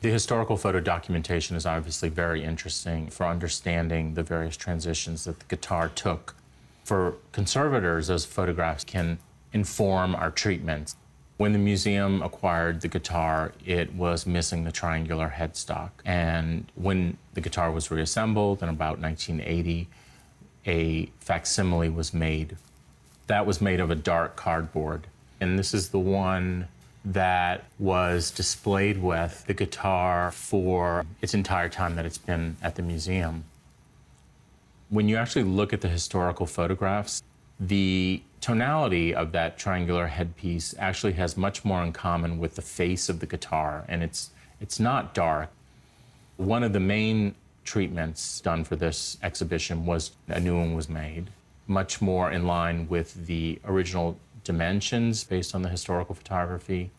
The historical photo documentation is obviously very interesting for understanding the various transitions that the guitar took. For conservators, those photographs can inform our treatments. When the museum acquired the guitar, it was missing the triangular headstock. And when the guitar was reassembled in about 1980, a facsimile was made. That was made of a dark cardboard. And this is the one that was displayed with the guitar for its entire time that it's been at the museum. When you actually look at the historical photographs, the tonality of that triangular headpiece actually has much more in common with the face of the guitar, and it's, it's not dark. One of the main treatments done for this exhibition was a new one was made, much more in line with the original dimensions based on the historical photography.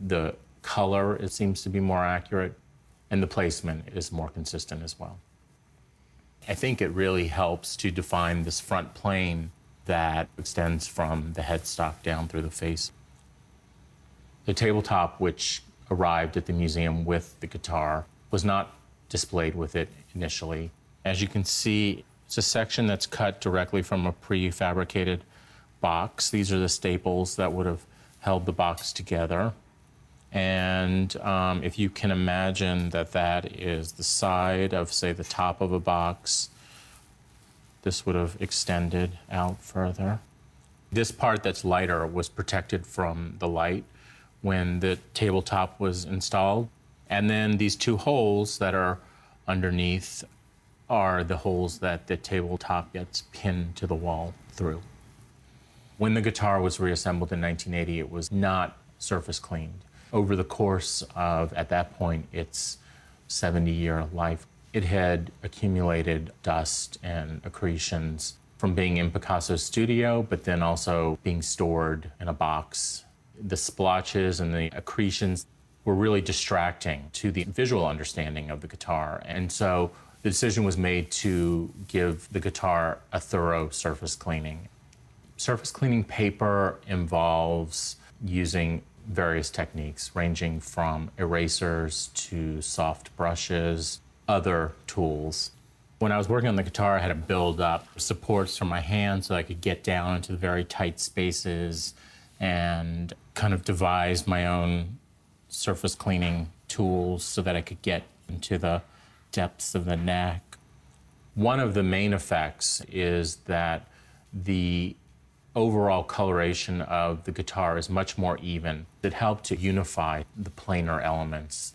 The color, it seems to be more accurate, and the placement is more consistent as well. I think it really helps to define this front plane that extends from the headstock down through the face. The tabletop, which arrived at the museum with the guitar, was not displayed with it initially. As you can see, it's a section that's cut directly from a prefabricated box. These are the staples that would have held the box together. And um, if you can imagine that that is the side of, say, the top of a box, this would have extended out further. This part that's lighter was protected from the light when the tabletop was installed. And then these two holes that are underneath are the holes that the tabletop gets pinned to the wall through. When the guitar was reassembled in 1980, it was not surface cleaned. Over the course of, at that point, its 70 year life, it had accumulated dust and accretions from being in Picasso's studio, but then also being stored in a box. The splotches and the accretions were really distracting to the visual understanding of the guitar. And so the decision was made to give the guitar a thorough surface cleaning. Surface cleaning paper involves using various techniques, ranging from erasers to soft brushes other tools. When I was working on the guitar, I had to build up supports for my hands so I could get down into the very tight spaces and kind of devise my own surface cleaning tools so that I could get into the depths of the neck. One of the main effects is that the overall coloration of the guitar is much more even. It helped to unify the planar elements